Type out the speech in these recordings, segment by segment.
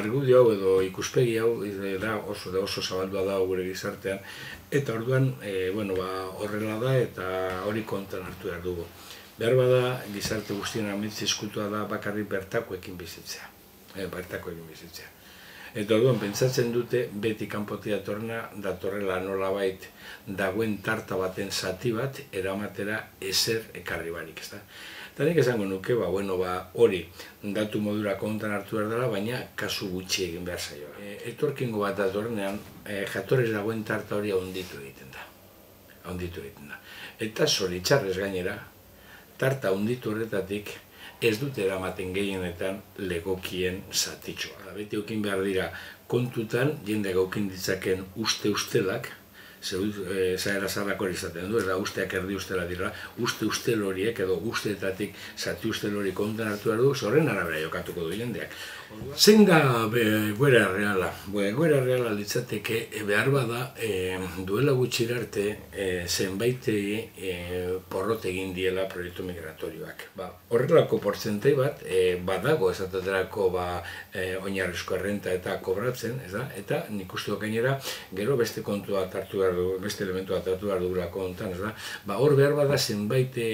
argudio hau edo ikuspegi hau da oso da oso zabaldua da gure gizartean eta orduan e, bueno, ba, horrela da eta hori kontan hartu behar dugu. Behar bada gizarte guztien amitzi eskultua da bakarrik bertakoekin bizitzea. E, bertakoekin bizitzea. Eta orduan, pentsatzen dute, beti kanpotia torna, datorrela nolabait dagoen tarta baten zati bat, eramatera ezer ekarri barik, ez da? Eta nik esango nuke, ba, bueno, ba, hori datu modura kontan hartu behar dela, baina kasu gutxi egin behar zaio. E, etorkingo bat datorrenean, e, jatorez dagoen tarta hori ahonditu egiten da. Ahonditu egiten da. Eta zoritxarrez gainera, tarta ahonditu horretatik, ez dute eramaten gehienetan legokien zatitxoa. Beti okin behar dira kontutan, jende gaukin ditzaken uste ustelak, e, zaera zarrak hori izaten du, eta usteak erdi ustela dira, uste ustel horiek edo usteetatik zati ustel hori kontan hartu behar du, zorren arabera jokatuko du jendeak. Zein da be, guera reala? Be, guera reala litzateke e, behar bada e, duela gutxi arte e, zenbaitei e, porrot egin diela proiektu migratorioak. Ba, horrelako portzentai bat e, badago esatetarako ba, e, oinarrizko errenta eta kobratzen, ez da? eta nik uste gainera gero beste kontua hartu behar du, beste elementu bat hartu behar dugula kontan, ez da? Ba, hor behar bada zenbait e,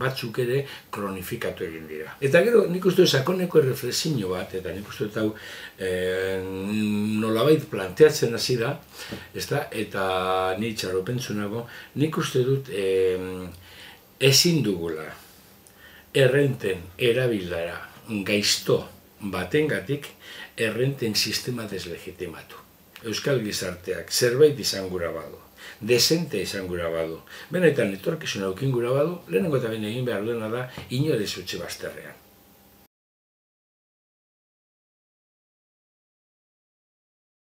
batzuk ere kronifikatu egin dira. Eta gero nik uste sakoneko erreflexio bat, eta nik uste hau e, nolabait planteatzen hasi da, ez da? Eta ni txaro pentsunago, nik uste dut e, ezin dugula errenten erabilara gaizto batengatik errenten sistema deslegitimatu. Euskal gizarteak zerbait izan gura badu, desente izan gura badu, benetan etorkizun aukin gura badu, lehenengo eta egin behar duena da, inore zutxe bazterrean.